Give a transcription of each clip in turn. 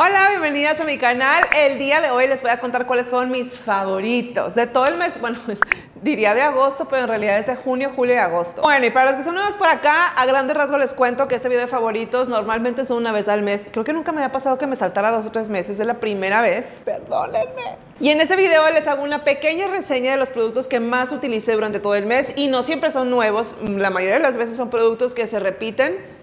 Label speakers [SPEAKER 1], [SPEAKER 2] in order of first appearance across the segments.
[SPEAKER 1] Hola, bienvenidas a mi canal. El día de hoy les voy a contar cuáles fueron mis favoritos de todo el mes. Bueno, diría de agosto, pero en realidad es de junio, julio y agosto. Bueno, y para los que son nuevos por acá, a grandes rasgos les cuento que este video de favoritos normalmente son una vez al mes. Creo que nunca me había pasado que me saltara dos o tres meses. Es la primera vez. Perdónenme. Y en este video les hago una pequeña reseña de los productos que más utilicé durante todo el mes. Y no siempre son nuevos. La mayoría de las veces son productos que se repiten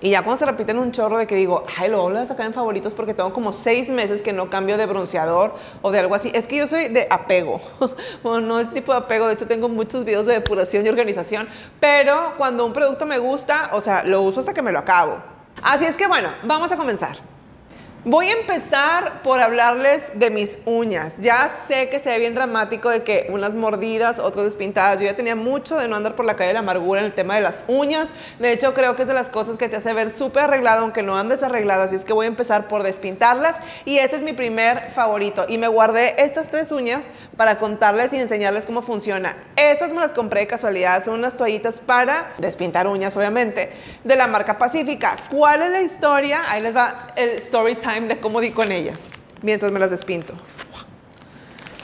[SPEAKER 1] y ya cuando se repiten un chorro de que digo, ay, lo voy a sacar en favoritos porque tengo como seis meses que no cambio de bronceador o de algo así. Es que yo soy de apego. bueno, no es tipo de apego, de hecho tengo muchos videos de depuración y organización. Pero cuando un producto me gusta, o sea, lo uso hasta que me lo acabo. Así es que bueno, vamos a comenzar. Voy a empezar por hablarles de mis uñas. Ya sé que se ve bien dramático de que unas mordidas, otras despintadas. Yo ya tenía mucho de no andar por la calle de la amargura en el tema de las uñas. De hecho, creo que es de las cosas que te hace ver súper arreglado, aunque no andes arreglado. Así es que voy a empezar por despintarlas. Y este es mi primer favorito. Y me guardé estas tres uñas para contarles y enseñarles cómo funciona. Estas me las compré de casualidad. Son unas toallitas para despintar uñas, obviamente, de la marca Pacífica. ¿Cuál es la historia? Ahí les va el story time de cómo di con ellas mientras me las despinto.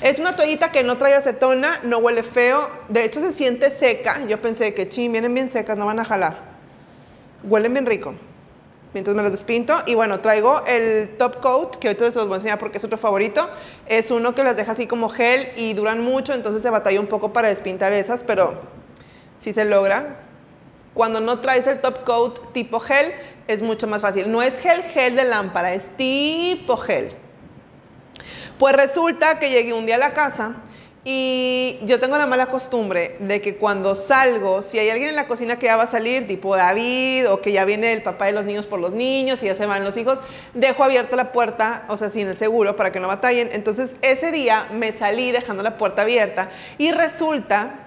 [SPEAKER 1] Es una toallita que no trae acetona, no huele feo, de hecho se siente seca. Yo pensé que ching, vienen bien secas, no van a jalar. Huelen bien rico. Mientras me las despinto. Y bueno, traigo el top coat, que ahorita se los voy a enseñar porque es otro favorito. Es uno que las deja así como gel y duran mucho, entonces se batalla un poco para despintar esas, pero si se logra. Cuando no traes el top coat tipo gel, es mucho más fácil. No es gel gel de lámpara, es tipo gel. Pues resulta que llegué un día a la casa y yo tengo la mala costumbre de que cuando salgo, si hay alguien en la cocina que ya va a salir, tipo David, o que ya viene el papá de los niños por los niños y ya se van los hijos, dejo abierta la puerta, o sea, sin el seguro, para que no batallen. Entonces ese día me salí dejando la puerta abierta y resulta,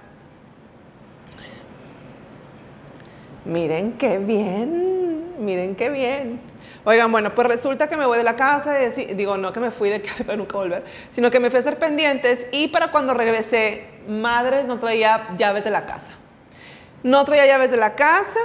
[SPEAKER 1] miren qué bien, miren qué bien. Oigan, bueno, pues resulta que me voy de la casa, y digo, no que me fui de que nunca volver, sino que me fui a hacer pendientes y para cuando regresé, madres, no traía llaves de la casa. No traía llaves de la casa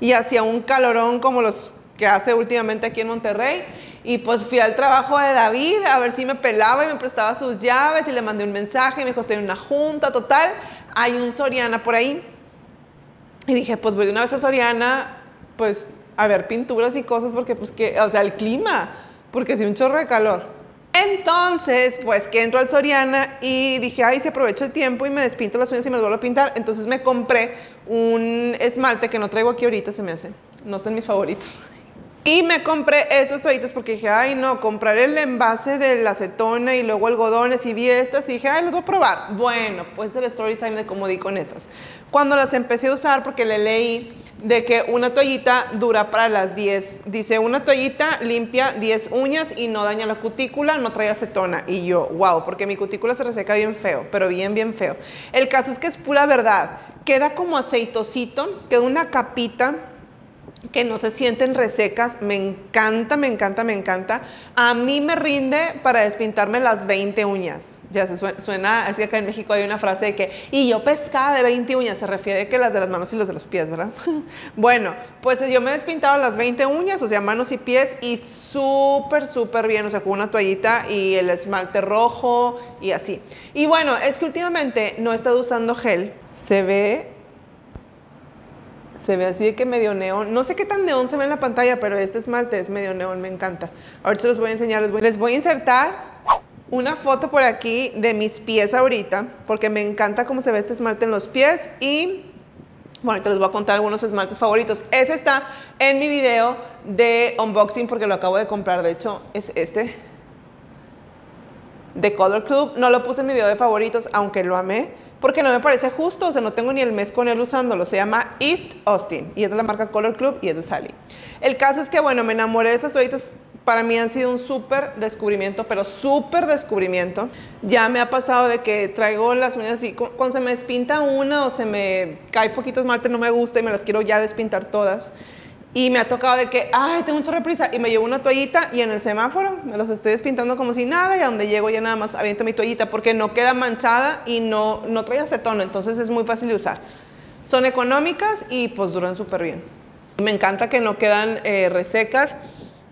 [SPEAKER 1] y hacía un calorón como los que hace últimamente aquí en Monterrey. Y pues fui al trabajo de David a ver si me pelaba y me prestaba sus llaves y le mandé un mensaje y me dijo, estoy en una junta total. Hay un Soriana por ahí y dije, pues voy una vez a Soriana, pues a ver pinturas y cosas, porque pues que, o sea, el clima, porque si un chorro de calor. Entonces, pues que entro al Soriana y dije, ay, si aprovecho el tiempo y me despinto las uñas y me las vuelvo a pintar. Entonces me compré un esmalte que no traigo aquí ahorita, se me hace. No están mis favoritos. Y me compré estas toallitas porque dije, ay no, comprar el envase de la acetona y luego algodones y vi estas y dije, ay, los voy a probar. Bueno, pues el story time de cómo di con estas. Cuando las empecé a usar, porque le leí de que una toallita dura para las 10. Dice, una toallita limpia 10 uñas y no daña la cutícula, no trae acetona. Y yo, wow, porque mi cutícula se reseca bien feo, pero bien, bien feo. El caso es que es pura verdad. Queda como aceitosito, queda una capita que no se sienten resecas, me encanta, me encanta, me encanta. A mí me rinde para despintarme las 20 uñas. Ya se suena, es que acá en México hay una frase de que, y yo pescada de 20 uñas, se refiere que las de las manos y las de los pies, ¿verdad? bueno, pues yo me he despintado las 20 uñas, o sea, manos y pies, y súper, súper bien, o sea, con una toallita y el esmalte rojo y así. Y bueno, es que últimamente no he estado usando gel, se ve se ve así de que medio neón. No sé qué tan neón se ve en la pantalla, pero este esmalte es medio neón, me encanta. Ahorita se los voy a enseñar. Les voy, les voy a insertar una foto por aquí de mis pies ahorita, porque me encanta cómo se ve este esmalte en los pies. Y bueno, ahorita les voy a contar algunos esmaltes favoritos. Ese está en mi video de unboxing porque lo acabo de comprar. De hecho, es este de Color Club. No lo puse en mi video de favoritos, aunque lo amé porque no me parece justo, o sea, no tengo ni el mes con él usándolo. Se llama East Austin y es de la marca Color Club y es de Sally. El caso es que, bueno, me enamoré de estas toallitas. Para mí han sido un súper descubrimiento, pero súper descubrimiento. Ya me ha pasado de que traigo las uñas así, cuando se me despinta una o se me cae poquito esmalte, no me gusta y me las quiero ya despintar todas. Y me ha tocado de que, ay, tengo mucha reprisa. Y me llevo una toallita y en el semáforo me los estoy despintando como si nada. Y a donde llego ya nada más aviento mi toallita porque no queda manchada y no, no trae acetona. Entonces es muy fácil de usar. Son económicas y pues duran súper bien. Me encanta que no quedan eh, resecas,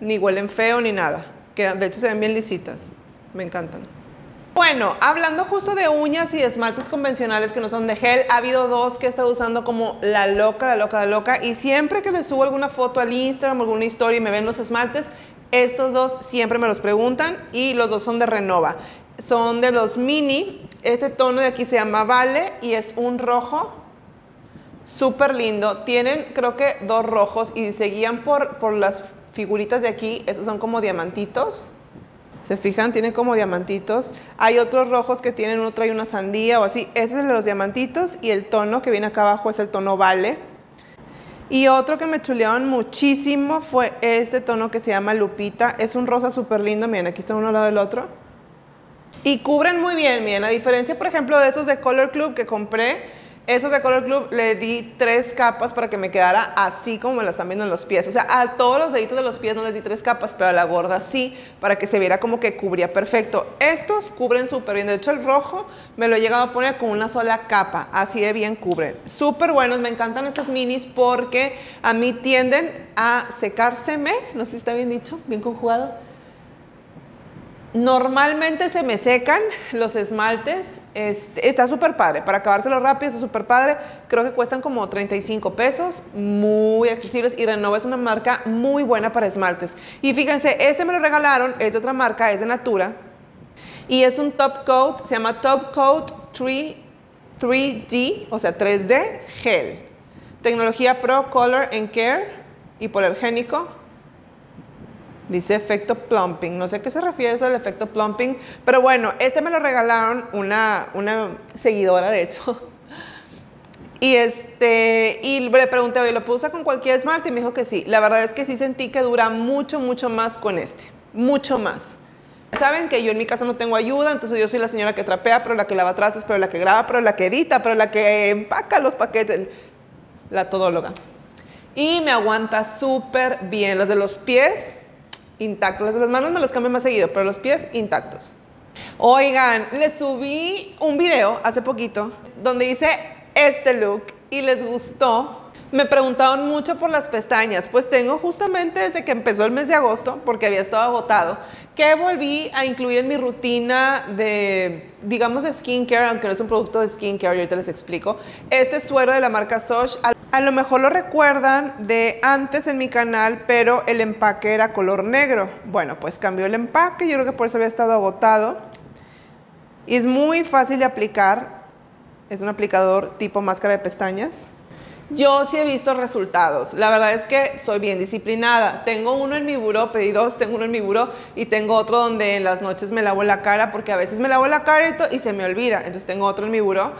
[SPEAKER 1] ni huelen feo, ni nada. Quedan, de hecho, se ven bien lisitas. Me encantan. Bueno, hablando justo de uñas y de esmaltes convencionales que no son de gel, ha habido dos que he estado usando como la loca, la loca, la loca. Y siempre que les subo alguna foto al Instagram, alguna historia y me ven los esmaltes, estos dos siempre me los preguntan y los dos son de Renova. Son de los mini. Este tono de aquí se llama Vale y es un rojo súper lindo. Tienen creo que dos rojos y se guían por, por las figuritas de aquí. Esos son como diamantitos. Se fijan, tiene como diamantitos. Hay otros rojos que tienen, uno trae una sandía o así. Ese es de los diamantitos y el tono que viene acá abajo es el tono Vale. Y otro que me chulearon muchísimo fue este tono que se llama Lupita. Es un rosa súper lindo, miren, aquí está uno al lado del otro. Y cubren muy bien, miren, a diferencia, por ejemplo, de esos de Color Club que compré, esos de Color Club le di tres capas para que me quedara así como me la están viendo en los pies. O sea, a todos los deditos de los pies no les di tres capas, pero a la gorda sí, para que se viera como que cubría perfecto. Estos cubren súper bien. De hecho, el rojo me lo he llegado a poner con una sola capa. Así de bien cubren. Súper buenos. Me encantan estos minis porque a mí tienden a secárseme. No sé si está bien dicho, bien conjugado Normalmente se me secan los esmaltes, este, está súper padre, para acabártelo rápido está súper padre, creo que cuestan como 35 pesos, muy accesibles. Y Renova es una marca muy buena para esmaltes. Y fíjense, este me lo regalaron, es de otra marca, es de Natura. Y es un top coat, se llama Top Coat 3, 3D, o sea 3D gel. Tecnología Pro Color and Care, hipoalergénico, Dice efecto plumping. No sé a qué se refiere eso del efecto plumping. Pero bueno, este me lo regalaron una, una seguidora, de hecho. Y, este, y le pregunté, ¿lo puedo usar con cualquier esmalte? Y me dijo que sí. La verdad es que sí sentí que dura mucho, mucho más con este. Mucho más. Saben que yo en mi casa no tengo ayuda, entonces yo soy la señora que trapea, pero la que lava trastes, pero la que graba, pero la que edita, pero la que empaca los paquetes. La todóloga. Y me aguanta súper bien. Las de los pies, intactos. Las las manos me los cambio más seguido, pero los pies intactos. Oigan, les subí un video hace poquito donde hice este look y les gustó. Me preguntaron mucho por las pestañas, pues tengo justamente desde que empezó el mes de agosto, porque había estado agotado, que volví a incluir en mi rutina de, digamos, de skincare, aunque no es un producto de skincare, ahorita les explico, este suero de la marca Soch. A lo mejor lo recuerdan de antes en mi canal, pero el empaque era color negro. Bueno, pues cambió el empaque, yo creo que por eso había estado agotado. Y es muy fácil de aplicar, es un aplicador tipo máscara de pestañas. Yo sí he visto resultados. La verdad es que soy bien disciplinada. Tengo uno en mi buró, pedí dos, tengo uno en mi buró y tengo otro donde en las noches me lavo la cara porque a veces me lavo la cara y, se me olvida. Entonces tengo otro en mi buró.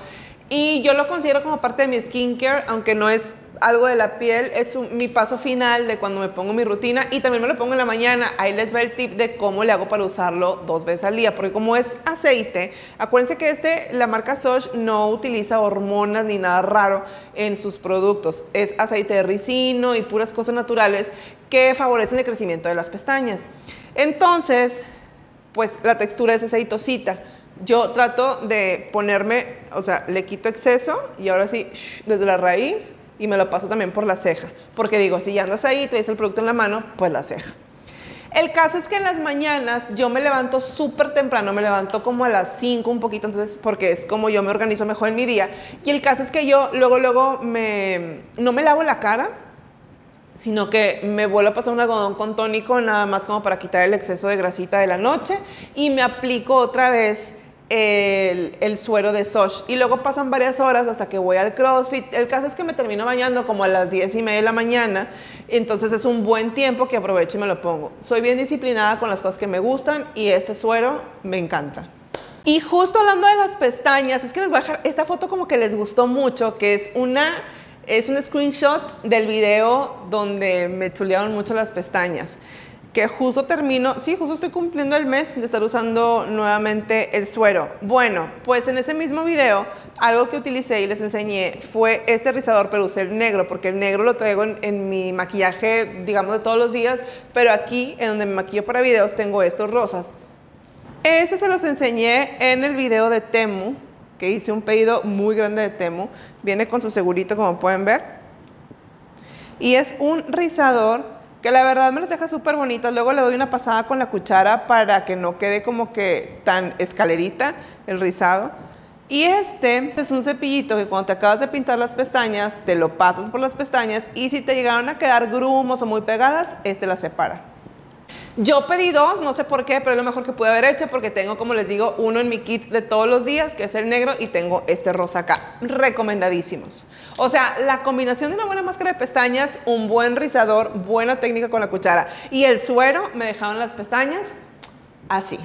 [SPEAKER 1] Y yo lo considero como parte de mi skincare, aunque no es algo de la piel, es mi paso final de cuando me pongo mi rutina y también me lo pongo en la mañana. Ahí les va el tip de cómo le hago para usarlo dos veces al día, porque como es aceite, acuérdense que este, la marca Soch no utiliza hormonas ni nada raro en sus productos. Es aceite de ricino y puras cosas naturales que favorecen el crecimiento de las pestañas. Entonces, pues la textura es aceitosita. Yo trato de ponerme, o sea, le quito exceso y ahora sí, desde la raíz y me lo paso también por la ceja. Porque digo, si ya andas ahí y traes el producto en la mano, pues la ceja. El caso es que en las mañanas yo me levanto súper temprano, me levanto como a las 5 un poquito, entonces porque es como yo me organizo mejor en mi día. Y el caso es que yo luego, luego me, no me lavo la cara, sino que me vuelvo a pasar un algodón con tónico nada más como para quitar el exceso de grasita de la noche y me aplico otra vez el, suero de Sosh. Y luego pasan varias horas hasta que voy al CrossFit. El caso es que me termino bañando como a las 10 y media de la mañana. Entonces es un buen tiempo que aprovecho y me lo pongo. Soy bien disciplinada con las cosas que me gustan y este suero me encanta. Y justo hablando de las pestañas, es que les voy a dejar esta foto como que les gustó mucho, que es una... Es un screenshot del video donde me chulearon mucho las pestañas que justo termino, sí, justo estoy cumpliendo el mes de estar usando nuevamente el suero. Bueno, pues en ese mismo video, algo que utilicé y les enseñé fue este rizador, pero usé el negro, porque el negro lo traigo en, mi maquillaje, digamos, de todos los días, pero aquí, en donde me maquillo para videos, tengo estos rosas. Ese se los enseñé en el video de Temu, que hice un pedido muy grande de Temu. Viene con su segurito, como pueden ver. y es un rizador que la verdad me las deja súper bonitas. Luego le doy una pasada con la cuchara para que no quede como que tan escalerita el rizado. Y este es un cepillito que cuando te acabas de pintar las pestañas, te lo pasas por las pestañas y si te llegaron a quedar grumos o muy pegadas, este las separa. Yo pedí dos, no sé por qué, pero es lo mejor que pude haber hecho porque tengo, como les digo, uno en mi kit de todos los días, que es el negro, y tengo este rosa acá. Recomendadísimos. O sea, la combinación de una buena máscara de pestañas, un buen rizador, buena técnica con la cuchara y el suero me dejaron las pestañas así.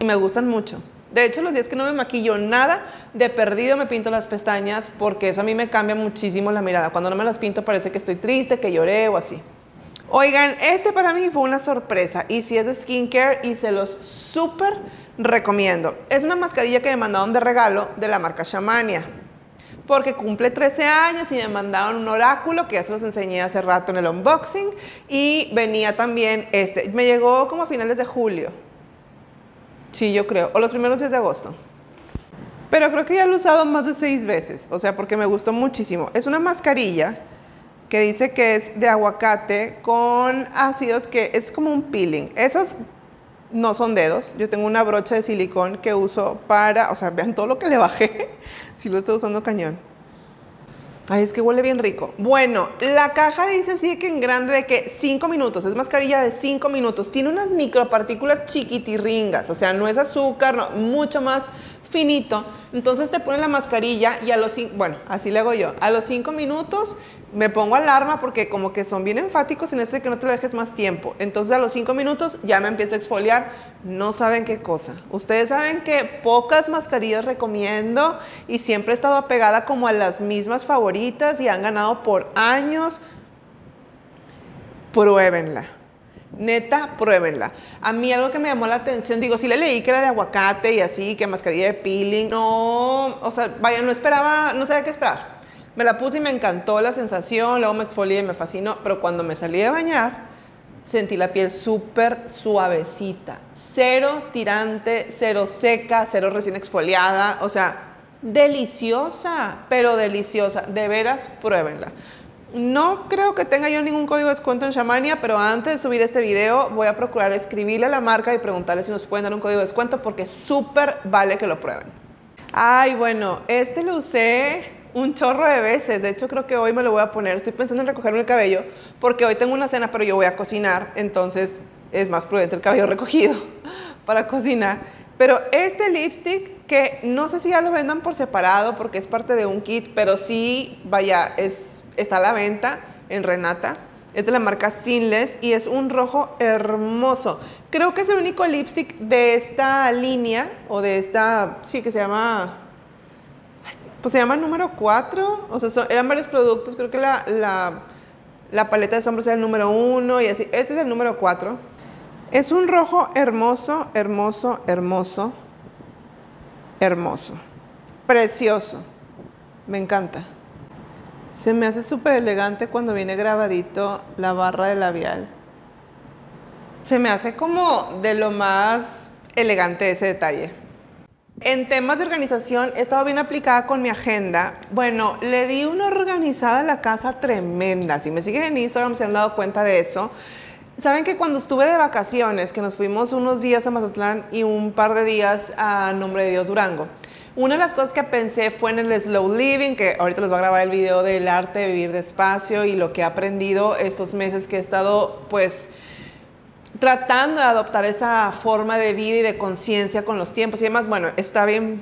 [SPEAKER 1] Y me gustan mucho. De hecho, los días que no me maquillo nada, de perdido me pinto las pestañas porque eso a mí me cambia muchísimo la mirada. Cuando no me las pinto parece que estoy triste, que lloré o así. Oigan, este para mí fue una sorpresa y si es de skincare y se los súper recomiendo. Es una mascarilla que me mandaron de regalo de la marca Shamania porque cumple 13 años y me mandaron un oráculo que ya se los enseñé hace rato en el unboxing y venía también este, me llegó como a finales de julio. Sí, yo creo. O los primeros días de agosto. Pero creo que ya lo he usado más de seis veces. O sea, porque me gustó muchísimo. Es una mascarilla que dice que es de aguacate con ácidos que es como un peeling. Esos no son dedos. Yo tengo una brocha de silicón que uso para, o sea, vean todo lo que le bajé. si lo estoy usando cañón. Ay, es que huele bien rico. Bueno, la caja dice así que en grande de que 5 minutos, es mascarilla de 5 minutos. Tiene unas micropartículas chiquitirringas, o sea, no es azúcar, mucho más finito. Entonces te pone la mascarilla y a los 5, bueno, así le hago yo. A los 5 minutos me pongo alarma porque como que son bien enfáticos en eso de que no te lo dejes más tiempo. Entonces a los 5 minutos ya me empiezo a exfoliar. No saben qué cosa. Ustedes saben que pocas mascarillas recomiendo y siempre he estado apegada como a las mismas favoritas y han ganado por años. Pruébenla. Neta, pruébenla. A mí algo que me llamó la atención, digo, sí le leí que era de aguacate y así, que mascarilla de peeling. No, o sea, vaya, no esperaba, no sabía qué esperar. Me la puse y me encantó la sensación, luego me exfolié y me fascinó, pero cuando me salí de bañar, sentí la piel súper suavecita, cero tirante, cero seca, cero recién exfoliada, o sea, deliciosa, pero deliciosa, de veras, pruébenla. No creo que tenga yo ningún código de descuento en Shamania, pero antes de subir este video voy a procurar escribirle a la marca y preguntarle si nos pueden dar un código de descuento porque súper vale que lo prueben. Ay, bueno, este lo usé un chorro de veces. De hecho, creo que hoy me lo voy a poner. Estoy pensando en recogerme el cabello porque hoy tengo una cena, pero yo voy a cocinar. Entonces es más prudente el cabello recogido para cocinar. Pero este lipstick, que no sé si ya lo vendan por separado porque es parte de un kit, pero sí, vaya, es, está a la venta en Renata. Es de la marca Sinless y es un rojo hermoso. Creo que es el único lipstick de esta línea o de esta, sí, que se llama pues se llama número 4, o sea, eran varios productos, creo que la, la, paleta de sombras era el número 1 y así, ese es el número 4. Es un rojo hermoso, hermoso, hermoso, hermoso, precioso, me encanta. Se me hace súper elegante cuando viene grabadito la barra de labial. Se me hace como de lo más elegante ese detalle. En temas de organización he estado bien aplicada con mi agenda. Bueno, le di una organizada a la casa tremenda. Si me siguen en Instagram se han dado cuenta de eso. Saben que cuando estuve de vacaciones, que nos fuimos unos días a Mazatlán y un par de días a Nombre de Dios Durango, una de las cosas que pensé fue en el slow living, que ahorita les voy a grabar el video del arte de vivir despacio y lo que he aprendido estos meses que he estado pues tratando de adoptar esa forma de vida y de conciencia con los tiempos y demás. Bueno, está bien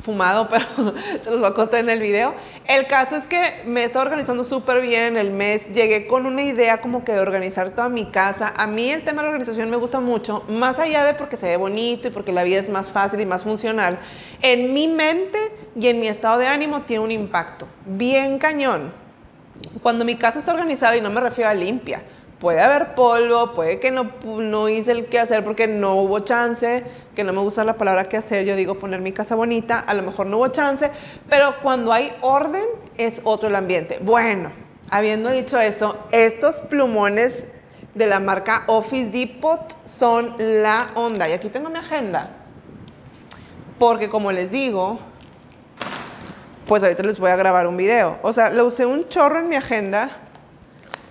[SPEAKER 1] fumado, pero se los voy a contar en el video. El caso es que me está organizando súper bien el mes. Llegué con una idea como que de organizar toda mi casa. A mí el tema de la organización me gusta mucho, más allá de porque se ve bonito y porque la vida es más fácil y más funcional. En mi mente y en mi estado de ánimo tiene un impacto bien cañón. Cuando mi casa está organizada, y no me refiero a limpia, puede haber polvo, puede que no, no hice el que hacer porque no hubo chance, que no me gusta la palabra que hacer, yo digo poner mi casa bonita, a lo mejor no hubo chance, pero cuando hay orden es otro el ambiente. Bueno, habiendo dicho eso, estos plumones de la marca Office Depot son la onda. Y aquí tengo mi agenda, porque como les digo, pues ahorita les voy a grabar un video. O sea, lo usé un chorro en mi agenda.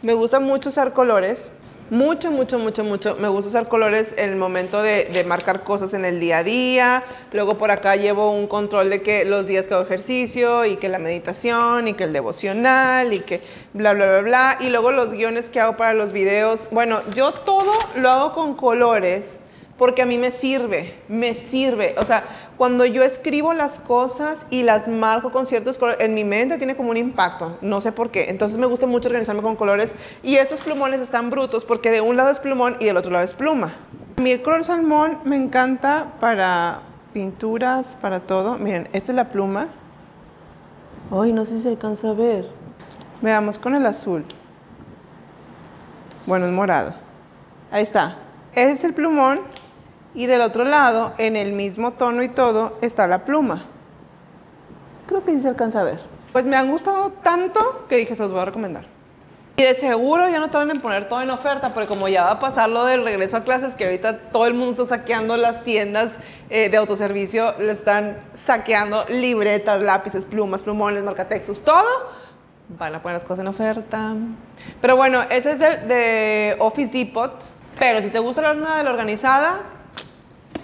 [SPEAKER 1] Me gusta mucho usar colores. Mucho, mucho, mucho, mucho. Me gusta usar colores en el momento de, marcar cosas en el día a día. Luego por acá llevo un control de que los días que hago ejercicio y que la meditación y que el devocional y que bla, bla, bla, bla. Y luego los guiones que hago para los videos. Bueno, yo todo lo hago con colores porque a mí me sirve, me sirve. O sea, cuando yo escribo las cosas y las marco con ciertos colores, en mi mente tiene como un impacto, no sé por qué. Entonces me gusta mucho organizarme con colores y estos plumones están brutos porque de un lado es plumón y del otro lado es pluma. El color salmón me encanta para pinturas, para todo. Miren, esta es la pluma. Ay, no sé si se alcanza a ver. Veamos con el azul. Bueno, es morado. Ahí está. Ese es el plumón y del otro lado, en el mismo tono y todo, está la pluma. Creo que sí se alcanza a ver. Pues me han gustado tanto que dije, se los voy a recomendar. Y de seguro ya no tardan en poner todo en oferta, porque como ya va a pasar lo del regreso a clases, que ahorita todo el mundo está saqueando las tiendas eh, de autoservicio, le están saqueando libretas, lápices, plumas, plumones, marcatextos, todo. Van a poner las cosas en oferta. Pero bueno, ese es el de Office Depot. Pero si te gusta la de la organizada,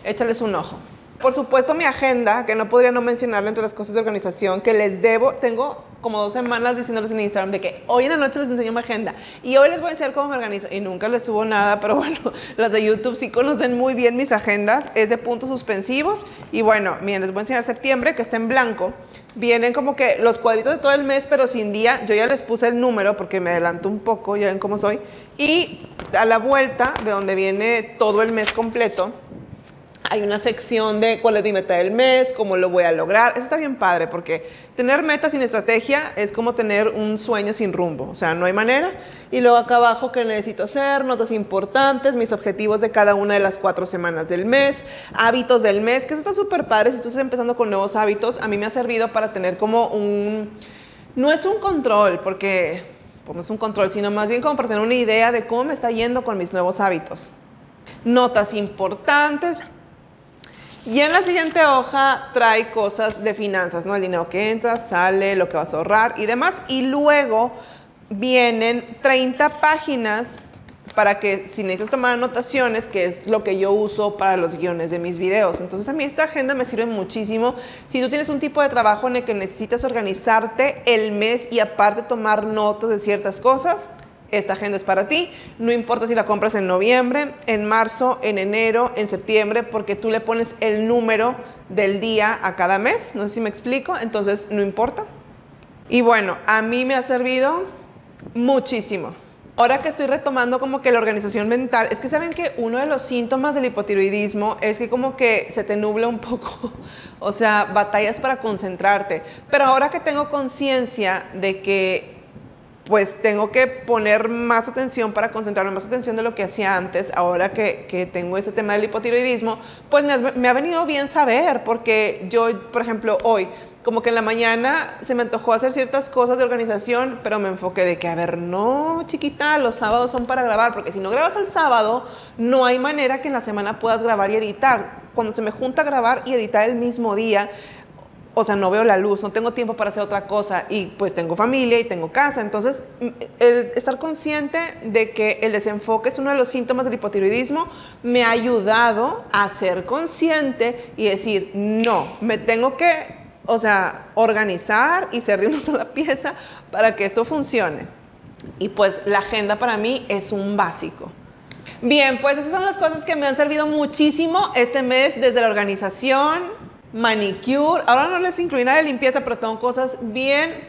[SPEAKER 1] échales un ojo. Por supuesto, mi agenda, que no podría no mencionarlo entre las cosas de organización, que les debo, tengo como dos semanas diciéndoles en Instagram de que hoy en la noche les enseño mi agenda y hoy les voy a enseñar cómo me organizo y nunca les subo nada, pero bueno, las de YouTube sí conocen muy bien mis agendas, es de puntos suspensivos y bueno, miren, les voy a enseñar septiembre que está en blanco. Vienen como que los cuadritos de todo el mes, pero sin día. Yo ya les puse el número porque me adelanto un poco, ya ven cómo soy. Y a la vuelta, de donde viene todo el mes completo, hay una sección de cuál es mi meta del mes, cómo lo voy a lograr. Eso está bien padre porque tener metas sin estrategia es como tener un sueño sin rumbo. O sea, no hay manera. Y luego acá abajo, ¿qué necesito hacer? Notas importantes, mis objetivos de cada una de las cuatro semanas del mes, hábitos del mes, que eso está súper padre. Si tú estás empezando con nuevos hábitos, a mí me ha servido para tener como un... No es un control, porque pues no es un control, sino más bien como para tener una idea de cómo me está yendo con mis nuevos hábitos. Notas importantes, y en la siguiente hoja trae cosas de finanzas, ¿no? El dinero que entra, sale, lo que vas a ahorrar y demás. Y luego vienen 30 páginas para que si necesitas tomar anotaciones, que es lo que yo uso para los guiones de mis videos. Entonces a mí esta agenda me sirve muchísimo. Si tú tienes un tipo de trabajo en el que necesitas organizarte el mes y aparte tomar notas de ciertas cosas, esta agenda es para ti. No importa si la compras en noviembre, en marzo, en enero, en septiembre, porque tú le pones el número del día a cada mes. No sé si me explico. Entonces, no importa. Y bueno, a mí me ha servido muchísimo. Ahora que estoy retomando como que la organización mental, es que saben que uno de los síntomas del hipotiroidismo es que como que se te nubla un poco, o sea, batallas para concentrarte. Pero ahora que tengo conciencia de que pues tengo que poner más atención para concentrarme más atención de lo que hacía antes, ahora que, tengo ese tema del hipotiroidismo, pues me, ha venido bien saber, porque yo, por ejemplo, hoy, como que en la mañana se me antojó hacer ciertas cosas de organización, pero me enfoqué de que, a ver, no, chiquita, los sábados son para grabar, porque si no grabas el sábado, no hay manera que en la semana puedas grabar y editar. Cuando se me junta grabar y editar el mismo día, o sea, no veo la luz, no tengo tiempo para hacer otra cosa y pues tengo familia y tengo casa. Entonces, el estar consciente de que el desenfoque es uno de los síntomas del hipotiroidismo me ha ayudado a ser consciente y decir, no, me tengo que, o sea, organizar y ser de una sola pieza para que esto funcione. Y pues la agenda para mí es un básico. Bien, pues esas son las cosas que me han servido muchísimo este mes desde la organización, manicure. Ahora no les incluí nada de limpieza, pero tengo cosas bien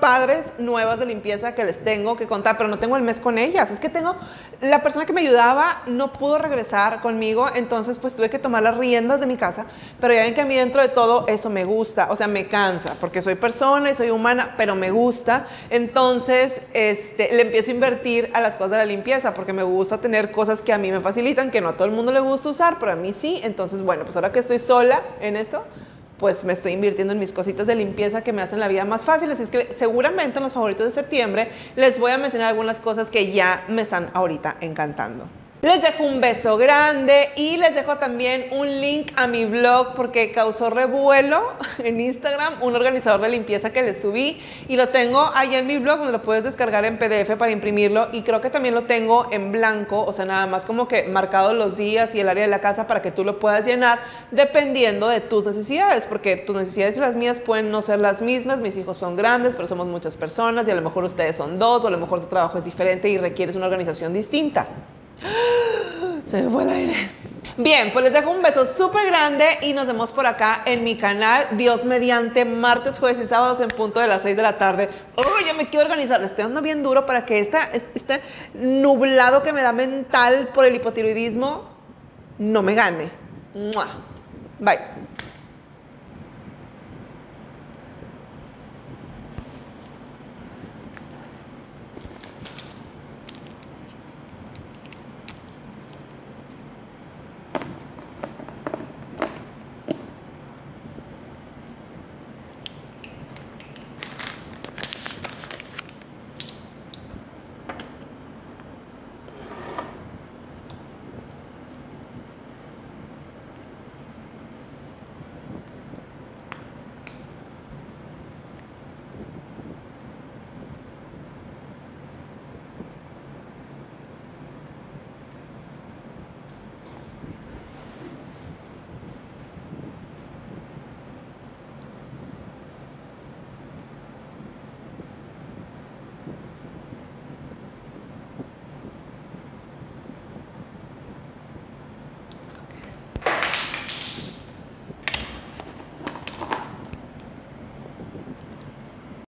[SPEAKER 1] padres nuevas de limpieza que les tengo que contar, pero no tengo el mes con ellas. Es que tengo, la persona que me ayudaba no pudo regresar conmigo, entonces pues tuve que tomar las riendas de mi casa, pero ya ven que a mí dentro de todo eso me gusta, o sea, me cansa, porque soy persona y soy humana, pero me gusta. Entonces, este, le empiezo a invertir a las cosas de la limpieza, porque me gusta tener cosas que a mí me facilitan, que no a todo el mundo le gusta usar, pero a mí sí. Entonces, bueno, pues ahora que estoy sola en eso, pues me estoy invirtiendo en mis cositas de limpieza que me hacen la vida más fácil. Así es que seguramente en los favoritos de septiembre les voy a mencionar algunas cosas que ya me están ahorita encantando. Les dejo un beso grande y les dejo también un link a mi blog porque causó revuelo en Instagram un organizador de limpieza que les subí y lo tengo ahí en mi blog donde lo puedes descargar en PDF para imprimirlo y creo que también lo tengo en blanco, o sea, nada más como que marcado los días y el área de la casa para que tú lo puedas llenar dependiendo de tus necesidades, porque tus necesidades y las mías pueden no ser las mismas, mis hijos son grandes, pero somos muchas personas y a lo mejor ustedes son dos o a lo mejor tu trabajo es diferente y requieres una organización distinta. Se me fue el aire. Bien, pues les dejo un beso súper grande y nos vemos por acá en mi canal. Dios mediante, martes, jueves y sábados en punto de las 6 de la tarde. ¡Oh, ya me quiero organizar! Le estoy dando bien duro para que esta, este nublado que me da mental por el hipotiroidismo no me gane. Bye.